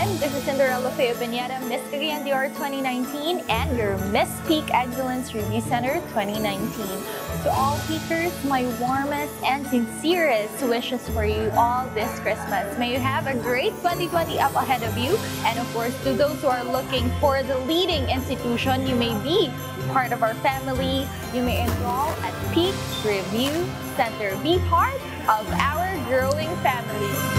This is Cinderella Faye Obenita, Miss Cagayan de Oro 2019 and your Miss Peak Excellence Review Center 2019. To all peakers, my warmest and sincerest wishes for you all this Christmas. May you have a great 2020 up ahead of you. And of course, to those who are looking for the leading institution, you may be part of our family. You may enroll at Peak Review Center. Be part of our growing family.